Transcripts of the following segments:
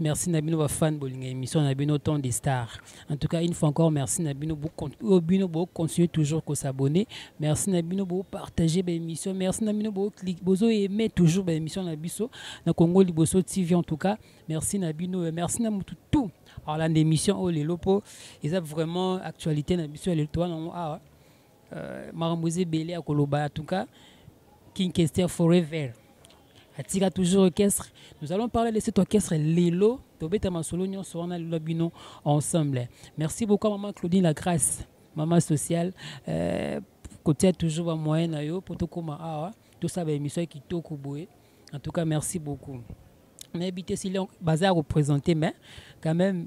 merci na bino bafane bolinga émission na bino temps de star en tout cas une fois encore merci na bino euh, bino bocontinue toujours kosabonne merci na bino bopartage baémission merci na bino bozoaime toujours baémission na biso na congo liboso tv en tout cas merci na bino euh, merci na motu tout alanda émission oyo lelo mpo eza vraiment actualité na biso ya lelo towana yango awa Euh, makambo eza ebele ya koloba en tout cas king kester forever atika toujours orchestre nous allons parler de cet orchestre lelo tobeta masolo nyonso wana lelo bino ensemble merci beaucoup à maman claudine la grâce maman sociale euh, kotia toujours bamoyen na yo mpo tokóma awa tosala baémission ya kitoko boye en tout cas merci beaucoup nayebi te sili baza ya koprésente mais quand même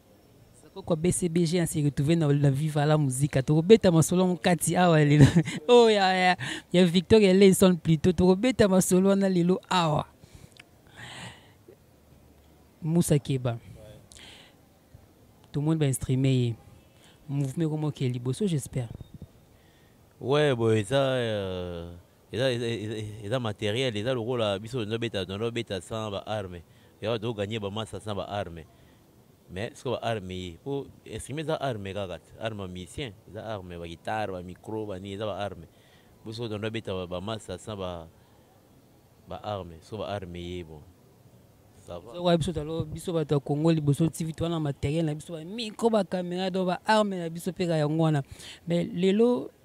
Koko BCBG a se retrouver dans la Viva la Musica. Toko beta masolo mon kati awa ah lelo. Oh ya ya ya Victoria Layson plutôt toko beta masolo na lelo awa. Moussa Keba. Tout le monde va streamer. Mouvement comme ok liboso j'espère. Ouais, bon ça euh, eza eza eza materiel eza lokola biso ndio beta ndio beta sans ba armes ya do gagner ba massa sans ba armes mais ce que ba armes yi po instrument eza armes kaka arme musicien eza arme ba guitare ba micro ba ni eza ba armes biso ndio beta ba massa sans ba ba armes ce que ba armes yi bon okoya biso talo biso bato ya congo liboso tv to wana materiel na biso bamikro bacaméra do baarme na biso mpe ka yango wana mais lelo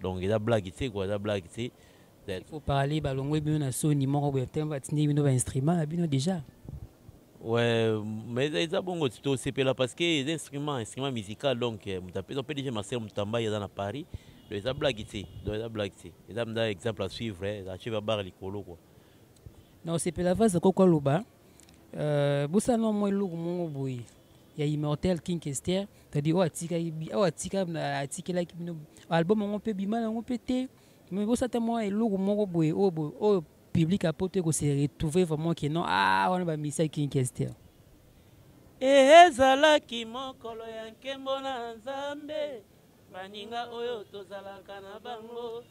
donc eza blague te quoi eza blague te il faut parler balongwe bino na soni moko boye ntango batindi bino bainstrument na bino déjà ouais mais eza bongo ti tosepela parce que eza instrument instrument musical donc eh, moto apesa mpe dg marcel mutamba eza na paris donc eza blague te donc eza blague te eza mda exemple à suivre eh, achieve abara likolo kua na osepela vase koko aloba Euh, bosala no mwa eloko moko boye ya immortel king kester tadi oyo atikelaki bino album yango mpe bima yango mpe te me bosata mwa eloko moko boye oyo public apoto ekose retrouve vraiment ke non ah wana bamisa king kester ezalaki mokolo ya nkembo na nzambe baninga oyo tozalaka na bango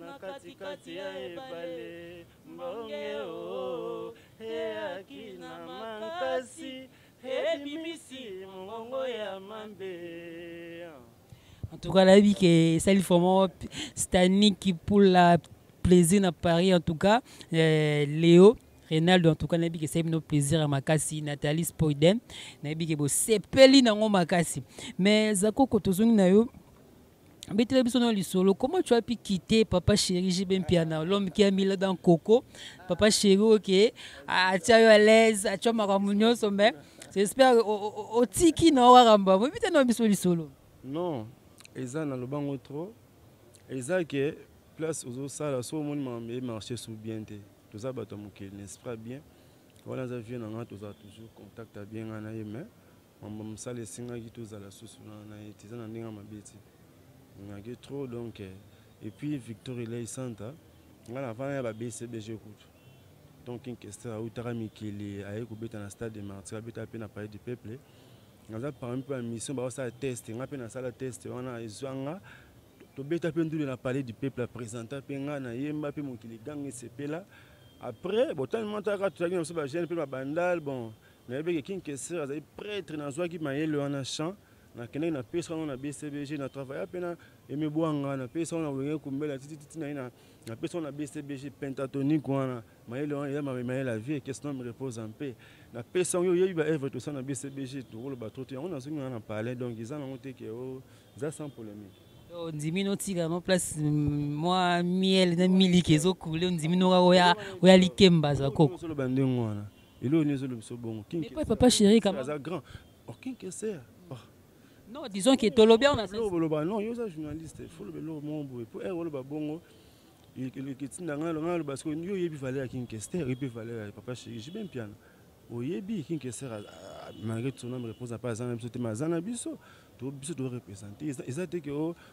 Na katikati ya ebale mbonge oo eyaki na makasi ebimisi mongongo ya mambe. En tout cas, la vie que ça lui vraiment Stanley qui pour la plaisir na Paris en tout cas euh, Léo Renaldo en tout cas nayebi ke esali bino plaisir ya makasi Nathalie Spoiden nayebi ke bosepeli nango makasi mais Zakoko tozongi na yo betela biso na lisolo comment tu as pu quitter papa chéri JB Mpiana l'homme qui a mis dans coco papa chéri oke atia yo à l'aise atia makambo nyonso mais j'espère otiki na okaka mbambo ebite na biso lisolo non eza na lobango trop eza ke place ozosala so omoni makambo emarche sou bien te toza bato ya mokili n'est-ce pas bien wana aza vieux na ngai tozala toujours contact ya bien ngai na ye mais mambo mosala esengaki tozala susu na ye te eza na ndenge ya mabe te ngaki trop donc eh, et puis victor elei santa ngai navana ya babcbg kutu donc inkester autaka mikili aye kobeta na stade de martir abetaka mpe na palais du peuple naza parmi mpe bamission baosala test ngai mpe nasala test wana ezwa nga tobeta mpe ndule na palais du peuple apresenta mpe ngai nayemba mpe mokili gang esepela après botanimantaka tozalaki na biso bagene mpe babandal bon nayebi ke king keser azali pretre nazwaki mayele wana chant nakendaki napesa yango na bcbg na travailla mpe na emibwanga napesa yango na wenge kumbela titititi naye napesa yango na bcbg pentatonique wana mayele wana eza mayele ya vie kesno me repose en paix napesa yango oyebi baevre tosa na bcbg tokoloba to te yango nazongi wana na palais donc eza nango te ke oh, eza sans polémique ondimi notika yango place mm, mwa miele na miliki ezokule ondimi noka oya likemba azwa koko ozoloba ndenge wana eloko nini ezolobisa bongo papa chéri kama aza grand okin oh, keser oh. non disons que tolobi yango naeloko boloba non yo oza journaliste fo loba eloko moko boye mpo ere eh, oloba bongo etinda ngai longa aloba siko yo oyebi valeur ya kinkester oyebi mpe valeur ya papa chéri jibe mpiana oyebi kinkester malgré tout son ame réponse apa aza na biso te ma aza na biso biso torepresente eza te ke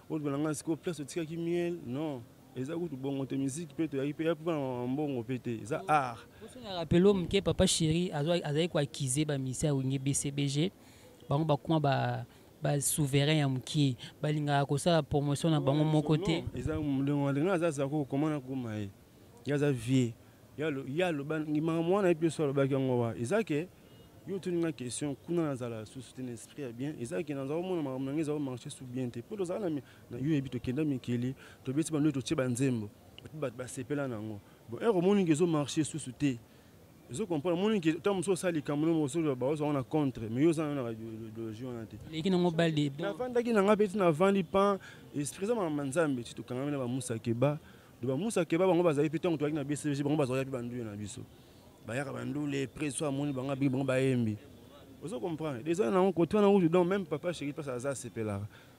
olobela oh, ngai sikoyo place otikaki miel non eza kutu bongo te miziki mpe toyaki mpe yapi mpona mbongo mpe te eza art bosengaka mpe lo moke papa chéri azalaki koakize bamisi ya wenge bcbg bango bakoma ba basouverain ya mokie balingaka kosala promotion na bango moko te eza ndenge ndenge aza azala kokoma na koma ye ye aza vie ye aloba makambo wana ye mpe so alobaki yango wa eza ke yo otuni nga question kuna nazala susu te na esprit ya bien eza ke nazala komona makambo na ngai ezala komarche su bien te mpo tozala na na yo yebi tokenda mikili tobeti bando totie banzembo bato basepela na yango bon ere omoni ke ezomarche esusu te ezo comprendre omoni ke ntango mosusu osala likambo no mosusu baoza wana contre mais yo oza nayo na ideologie wana te leki nango bale navandaki na ngai mpe ti navandi pan esprit eza mama nzambe ti tokangami na bamusa keba do bamusa keba bango bazali mpe ntango toyaki na bcg bango bazalaki mpe bandule na biso bayaka bandule preso amoni bango abiki bango bayembi ozo comprendre eza nango kote wana kutu donc même papa chéri mpasi aza asepelaka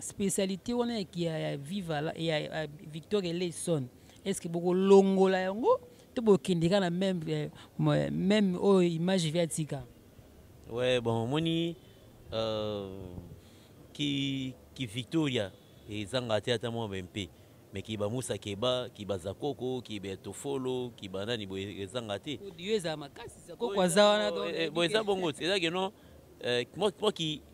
specialité wana ya kia ya viva la- ya ya victor eleison est ce que bokolongola yango to bokende kaka na meme eh, mo- meme oyo image via tika Ouais, bon, omoni euh, ki, ki Victoria ezanga ate ata mwa bempe me ki bamusa keba ki bazakoko ki betofolo ki banani boye ezanga te audio ezala makasi zakoko aza wana donc, Eh, eh, boye eza bongo te ezalaki no eh, mwa mwa ki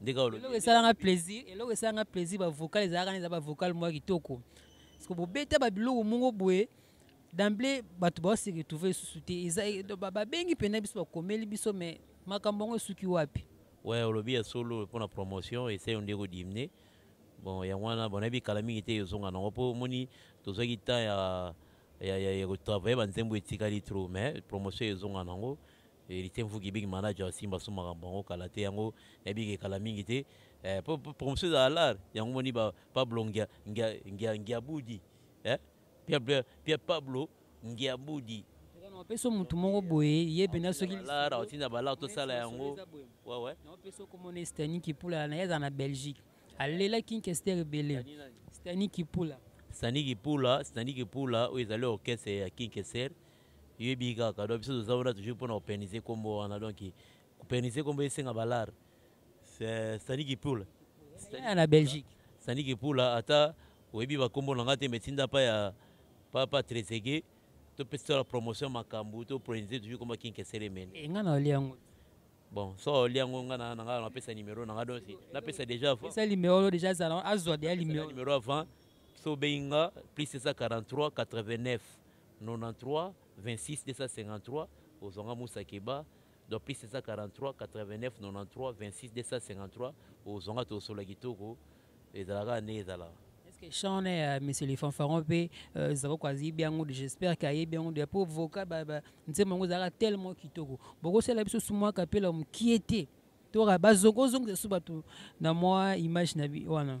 ndenge olobi eloko esalanga plaisir eloko esalanga plaisir ba vocal ezalaka na eza ba vocal mwa kitoko parce que bobeta ba biloko moko boye d'emblée bato bao se retrouver lisusu te eza eh, babengi mpena biso bakomeli biso mais makambo yango esuki wapi ouais olobi ya solo mpona promotion esayo nde kodimne bon yango wana bon nayebi kala mingi te ezonga nango mpo omoni tozwaki temps ya ya, ya, ya kotravaille banzembo etikali trop mais promotion ezonga nango Heritier Mvuki big manager ya Simba so makambo yango kala te yango nayebi ke kala mingi te eh, po promotion ezala lar yango moni ba Pablo ngia ngia ngia ngia budi eh Pierre Pierre Pablo ngia budi naopesa motu moko boye ye mpenza soki lar aotinda balar tosala yango wawe naopesa okomona stani kipula na ye aza na belgique alelaki nkester ebele stani kipula stani kipula stani kipula oyo ezali orchestre ya kinkeser Yebi kaka donc biso toza wana toujours pona kopenise kombo wana donc kopenise kombo esenga balar Stanley Kipula Stanley na Belgique Stanley Kipula ata oyebi bakombo na nga te metinda pa ya pa pa Trezeguet topesi to la promotion makambo to proinise toujours kombo King Kesele Mene e eh, nga na olia yango bon so olia yango nga na nga napesa numero na nga donc napesa déjà avant pesa numero déjà azala azwa déjà numero numero avant so benga plus 43 89 93 26 253 ozwanga musa keba donc plus eza 43 89 93 26 253 ozwanga tosola kitoko ezalaka nde ezala Est-ce que Sean et euh, Monsieur les fanfarons pe euh, zako kwazi biango de j'espère qu'il y a biango de pour vocal ba ba nse mango zaka tellement kitoko boko sala biso sumwa kapela mkiete tora bazoko zongo suba tu na moi image na bi wana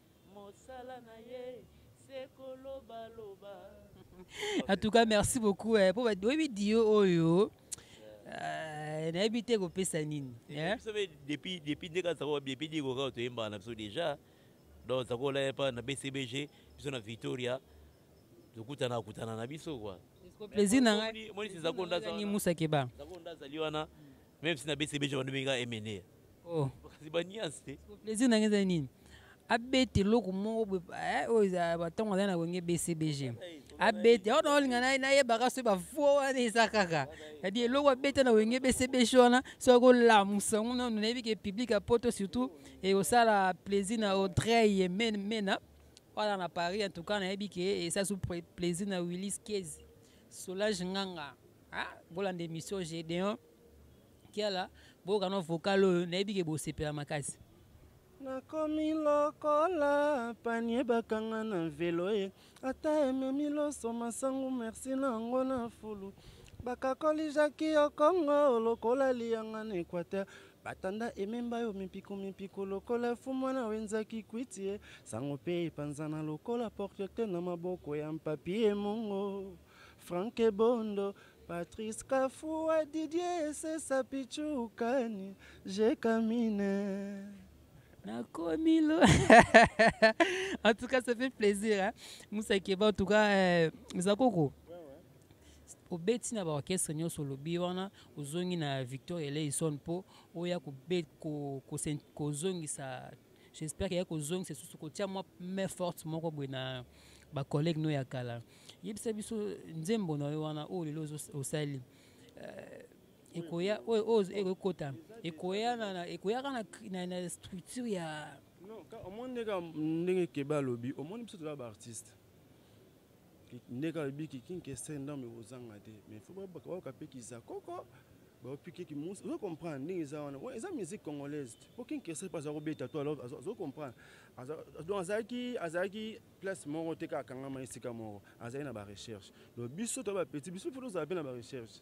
Mosala na ye se koloba loba. en tout cas merci beaucoup eh, po oyebi dio oyo eh, nayebi te kopesa nini eh, depuis nde kaka sako depuis diko kaka toyembaka na biso déjà donc sakola epa na bcbg biso na victoria tokutana akutana na biso kua plaisir na ngai moni sezako ndazali musa keba ndazali wana Même si na bese bejo ba ndomenga emene. Oh. Kasi ba niance te. Plaisir na ngeza nini? abeti eloko moko eh, oyo batongo azali na wenge bcbg abeti yango naolinga nayebaka soki bafo wana eza kaka adi eloko abeta na wenge bcbg wana soki akolamusa yango nano nayebi ke public ya poto surtout ekosala eh, plaisir na audrey mena wana na paris en tout cas nayebi ke esasu eh, plaisir na willis kezi solage nganga ah bolanda émission gédéon kiala boyoka no vocal oyo nayebi ke bosepela makasi nakomi lokola panie bakanga na velo ye ata ememi loso masangu merci na yango na fulu bakakoli jaki yo kongo lokola liyanga na équateur batanda ememba yo mipiko mipiko lokola fu mwana wenzaki kwiti ye sango mpe epanzana lokola portete na maboko ya mpapi emongo Franck Ebondo, Patrice Kafua, Didier Sesa, Pichukani, Jekamine. nakomi lo en tout cas ça fait plaisir hein? musa keba en tout cas euh, zakoko obeti na baorchestre nyonso olobi wana ozongi na victor eleison mpo oya kozongisa ko, ko, ko j'espère qu'il y a ko zong c'est sous kotia moi mais forte moko boye na ba collègue no ya kala yebisa biso nzembo na yo wana oyo lelo osali euh, ekoya oyo oyo ekokota ekoya na ekoyaka na na structure ya non omoni ndenge ndenge keba alobi omoni biso toza ba artiste ndeka alobi kikinkese ndambe kozanga te mais fo bayoka mpe kizakoko baopike kimusi ozo comprendre ndenge eza wana oyo eza musique congolaise te mpo kinkese mpe aza kobeta to azo comprendre donc azalaki azalaki place moko te kaka akangama esika moko azali na barecherche donc biso to bapetit biso mpe tozala mpe na barecherche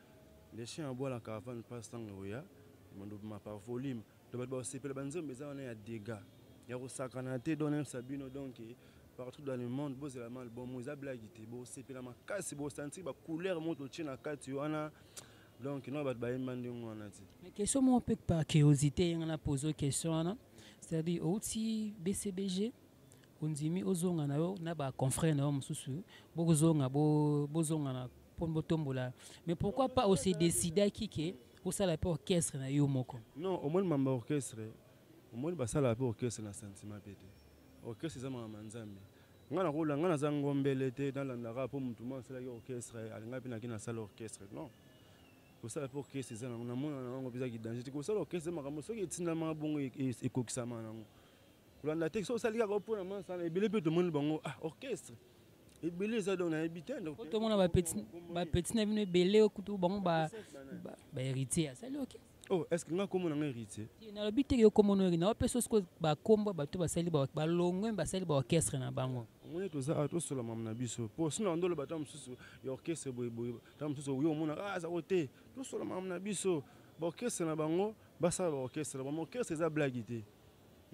Les chiens aboient la caravane passe tango oya mandobima par volume to bato bakosepela banzembo eza wana ya dega ya kosakana te don nayebisa bino donc eh, partout dans le monde bozela ma albumu eza blagi te bosepela makasi bosantir bacouleur mo totie na kati wana donc no bato bayemba ndenge wana te mais question moko mpe par curiosité yenga na pose question wana c'est-à-dire outi bcbg ondimi ozonga na yo na ba confrère na yo mosusu bokozonga bozonga na mpo botombola mais pourquoi pas ose décidaki ke osala mpe orchestre na yo moko non omoni mamba orchestre omoni basalaka mpe orchestre na sentiment mpe te orchestre eza mama nzambe ngai nakola ngai naza ngombele te nalandaka mpo motu moko asalaki orchestre alingai mpe naki nasala orchestre non kosala mpe orchestre eza nango namona na yango mpeza kidanger te kosala orchestre makambo soki etindamaka bongo e, e, ekokisamaka nango kolanda te so osali kaka mpo na masana ebele mpe tomoni bango ah orchestre ebele eza donc nayebi te tomona bapeti na bino ebele kutu bango baheritier asali oke oh est ce que nga kombo na nga héritier nalobi te yo kombo na héritier naopesa osiko bakombo bato basali balongwe basali baorchestre na bango omoni toza awa tosola mama na biso mpo sina bando oloba ta mosusu ya orchestre boyeboye ta mosusu yo omona ah, aza ko te tosola mama na biso baorchestre na bango basala baorchestre na bango orchestre eza blagi te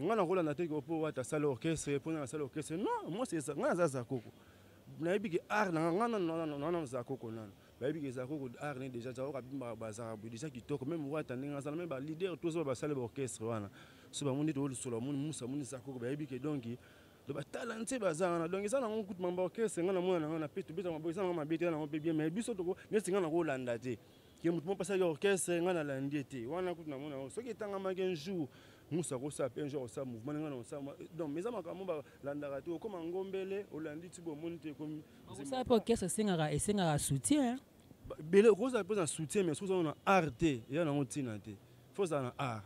nga nakolanda te ke opo wata asala orchestre mpo nga nasala orchestre non mwasi eza nga naza zakoko nayebi ke art na nga nana zakoko nano bayebi ke zakoko art ne déjà zakoko abimbaka bazaka boye déjà kitoko meme wata ndenge azala meme baleader tozo ba basali baorchestre wana so bamoni toolosolo bamoni musa bamoni zakoko bayebi ke donc to batala nse baza wana donc eza nango kutu mambaorchestre nga na mwana na nga na pe tobeta maboye eza nango mabe te yango mpe bien mais biso toko neti nga nakolanda te ke moto mo pasaki orchestre ngai nalandi ye te wana kutu namona yango soki etangamaki un jour musa akosala mpe un jour akosala mouvement ngai naosala donc mais eza makambo balandaka te okoma ngombele olandi ti bomoni te ekomi osala mpe orchestre esengaka esengaka soutien bele okozala mpe na soutien mais soki ozala na art te eya nango ntina te fo ozala na art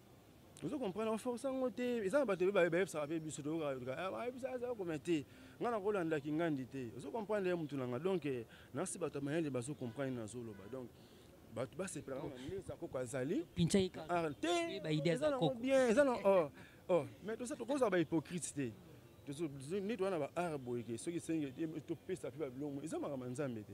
ozo comprendre oforce yango te eza na bato ebe bayebisaka mpe biso toyokaayebisa aza komia te ngai nakolanda kingandi te ozo comprendre ye motu na ngai donc eh, nasi bato ya mayele bazo comprendre nazoloba donc bato basepelaka na nde zakoko azali ah, te bien eza na oh, oh. mais tosa tokozala bahypocrite te neti wana baart boyeke soki esenge topesa mpe babiloko eza makambo ya nzambe te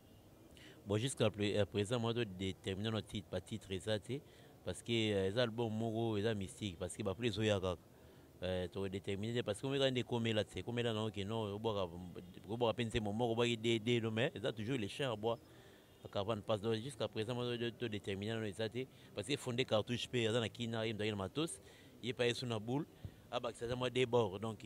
bon jusqu'à euh, présent moi to déterminer no titre ba titre eza te parce que euh, eza album moko eza mystique parce que ba plus oya kaka euh, to déterminer te parce que omeka nde komela te komela na oke non obwaka obwaka pe nzembo moko obwaki de de no mais eza toujours les chers bois caravane passe donc jusqu'à présent moi to déterminer no eza te parce que fondé cartouche pe eza na kina ye mzaki na matos ye pa yesu na boule abakisa eza mwa debord donc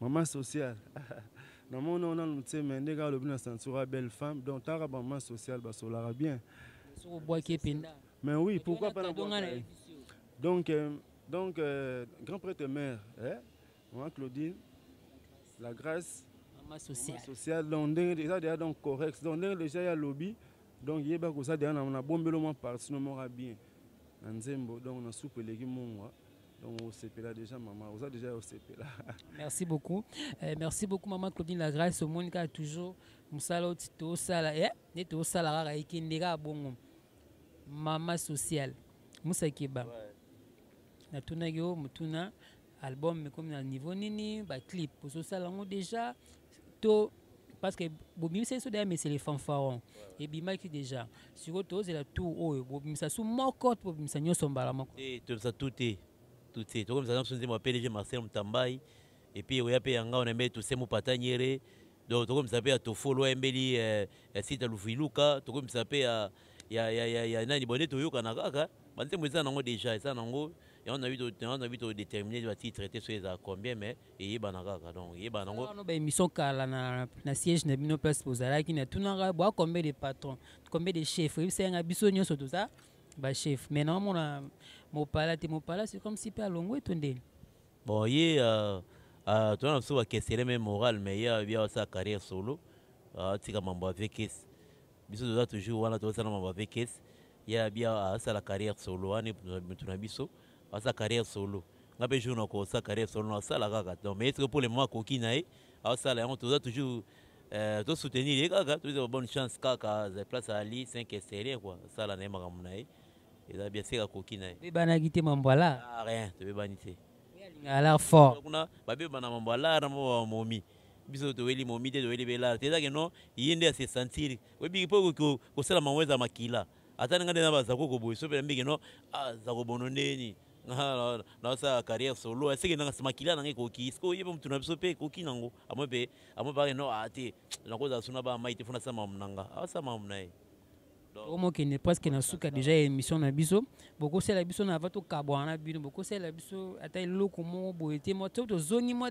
Maman sociale. Na mona ona lutse mais ndenge alobi na censura belle femme. Donc tara ba maman sociale ba solara bien. Soko bois qui penda. Mais oui, pourquoi pas na bois. Donc euh, donc euh, grand prêtre mère, eh? Maman Claudine, la grâce maman sociale. Maman sociale donc ndenge eza déjà donc correct. Donc ndenge déjà ya lobby. Donc yeba ko ça déjà na bombelo moi par sinon mora bien. Na nzembo donc na soupe leki mongwa. donc osepela déjà mama oza déjà osepela merci beaucoup eh, merci beaucoup mama claudine la grâce omoni kaka toujours mosala oti tosala e eh, nde tosala kaka ekende kaka bongo mama sociale musakeba ouais. natunaki yo motuna album ekomi na niveau nini baclip ozosala yango déjà to parce que bobimisa biso deya mesele fanfaron ebimaki déjà sikoyo tozela tour oyo bobimisa su moko to bobimisa nyonso mbala moko te eh, tobimisa tu te tu te tokomisa nyonso nzembo ya pdg marcel mutambai epuis ekoya mpe ya ngao na mbe tosemu pataniere donc tokomisa mpe ya tofolo ayembeli eh, ya sita luvuiluka tokomisa mpe ya ya, ya, ya, ya nani bonde toyokana kaka banzembo eza nango déjà eza nango yango na bito determine batitre te soki eza combien mais eyebana kaka donc eyebana nango wana ba émission kala na na siège na bino place bozalaki na tunaka bwa combien de patron combien de chef oyebisa yanga biso nyonso toza ba chef mais na mona mopala te mopala c'est comme si pe alongwe to nde bon ye euh, euh, tona biso ba kesele mais moral mais ye abi sa carrière solo euh, atika mambo avec kes biso toza toujours wana tozosala mambo avec kes ye abi asala carrière solo wana moto na biso Aza carrière solo. Nga pe jour na ko sa carrière solo na sala kaka. Donc mais est-ce que pour le moment koki na ye? Awa sala yango toza toujours euh, to soutenir ye kaka, to za bonne chance kaka za place à Ali 5 extérieur quoi. Sala na ye makambo na ye. Eza bien seka koki na ye. Bebana ki te mambo ala. Ah rien, to bebani te. Ala fort. Kuna ba bebana mambo ala na mambo momi. biso toweli momi te toweli belara te ezake no ye nde ya se sentir oyebi mpo kosala mango eza makila ata na ngai nde na bazako koboye sope na mbike no ah, zako bono ndeni nasala carrière solo aseke nanga nsima kila nanga ekoki siko ye mpe motu na biso mpe ekoki nango amoi mpe amoi mpe no a ah, te nakozala suna ba mai te mpo nasala mamu na nga asala mamu na ye omokende presque na suka déjà ya émission na biso bokosalela biso na va tokabwana na bino bokosalela biso ata eloko moko boye te mwa to tozongi mwa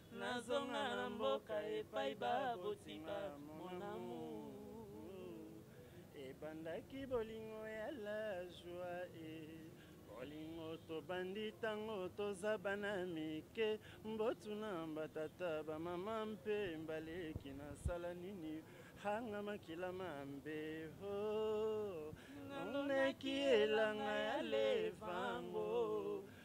Nazonga na mboka epai baboti ba mon amour. Ebandaki bolingo ya la joie eh. Bolingo tobandi tango toza bana mike Mbotu na batata ba mama mpe mbaleki nasala nini hanga makila mambe ho Nalonaki elanga ya levango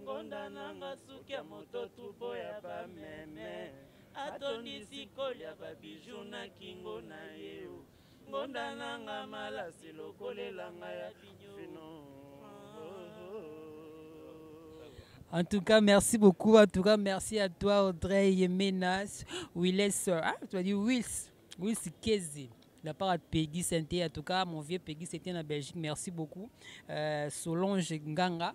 ngonda nanga suki ya moto tubo ya bameme atondisi kolya babiju na kingo na ye o ngonda nanga malasi lokolelanga ya bino En tout cas, merci beaucoup. En tout cas, merci à toi, Audrey Yemenas, Wills, ah, tu as dit Wills, Wills Kezi la part de Peggy Sainté, en tout cas, mon vieux Peggy Sainté en Belgique, merci beaucoup. Euh, Solange Nganga,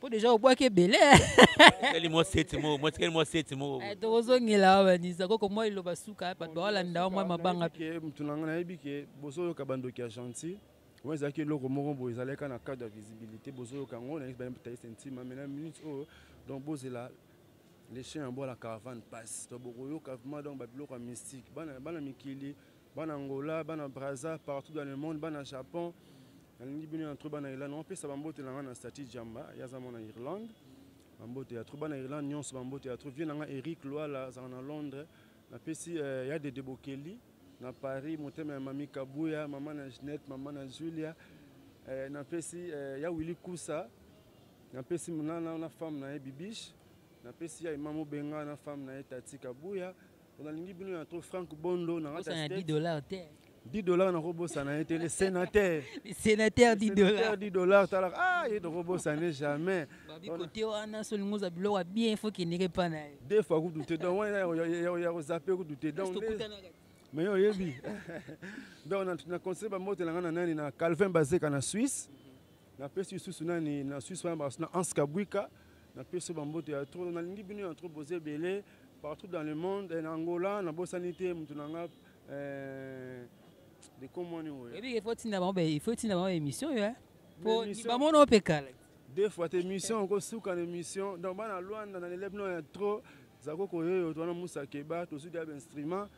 po deja obwaki ebele etikali mwa seti moko mwa etikali mwa seti moko eh, tokozongela awa banisa koko mwa eloba suka bato bawalanda wa mwa mabanga ke motu na ngai nayebi ke bozoyoka bandoki ya gentil wana ezalaki eloko moko boye ezalaki na cadre ya visibilité bozoyoka yango nayebisi bani botalisa ntima mai na minute oyo donc bozela les chiens yango la caravane passe donc bokoyoka vraiment donc babiloko ya mystique bana mikili bana angola bana braza partout dans le monde bana japon nalingi bino ya trop bana irlande opesa bambote na ngai na stati jamba ye aza mwana irlande bambote ya trop bana irlande nyonso bambote ya trop vie na ngai eric lwala azala na londres napesi eh, ya dede bokeli na paris motema ya mami kabuya mama na ginette mama na julia eh, napesi eh, ya willi kusa napesi na, na, na femme na ye bibiche napesi ya imam obenga na femme na ye tati kabuya nalingi bino ya trop frank bondo na ngata 10 dollars te 10 dollars na kobosana ye te le sénateur sénateur 10 dollars 10 dollars tala ah ye tokobosane jamais babikote wana solingi oza biloko ya bien faut kendeke epa na ye deux fois kutu te donc wana ya kozape kutu te donc mais yo oyebi donc na conseil bamotela ngai na nani na calvin bazeka na suisse Na pesi susu nani na Suisse wana basuna Hans Kabwika na pesi bambote ya trop nalingi bino ya trop boze ebele partout dans le monde na Angola na bosani te mutu na nga euh, de comment ni oyo. Ebi il faut tinda bango il faut tinda bango émission yo hein. Po bamona opekala. Deux fois émission ko suka na émission donc bana Luanda na lelebno ya trop zako koyoyo twana musa keba tosuki ya instrument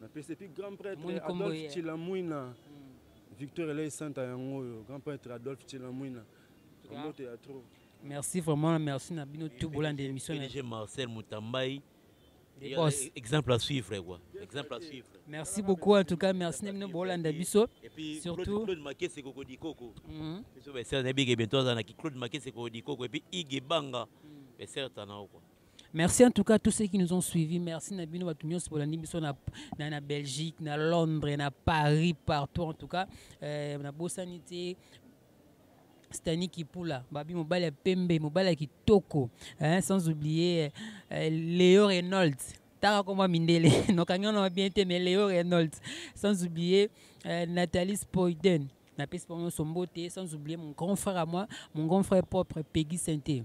na pesi epuis grand prêtre adolphe cilamwina hmm. victoire elei santa yango oyo grand prêtre adolphe cilamwina mbote ya trop merci vraiment merci na bino tout bolanda émission pdg marcel mutambai Boss. Exemple à suivre, quoi. Exemple à suivre. Merci beaucoup, en tout cas, merci Nemno Bolanda Bisso. Et puis, surtout. Claude Maké, c'est Coco Dikoko. Mhm. C'est un ami qui est bientôt à Claude Maké, c'est Coco Dikoko. Et puis, Igue Banga, c'est certain, quoi. Merci en tout cas à tous ceux qui nous ont suivis. Merci Nabino Batunyo Sibolani Biso na, na, na Belgique, na Londres, na Paris, partout en tout cas. Euh, na Bossanité, Stani Kipula, Babi Mobali ya Pembe, Mobali ya Kitoko, hein, sans oublier euh, Léo Reynolds. Tara Koma Mindele, donc on a bien été, mais Léo Reynolds, sans oublier euh, Nathalie Spoyden, Napes Pomon Sombote, sans oublier mon grand frère à moi, mon grand frère propre Peggy Sainté.